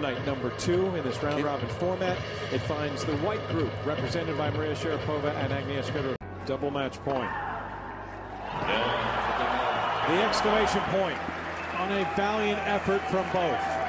Night number two in this round robin format. It finds the white group represented by Maria Sharapova and Agnieszka Double match point. The exclamation point on a valiant effort from both.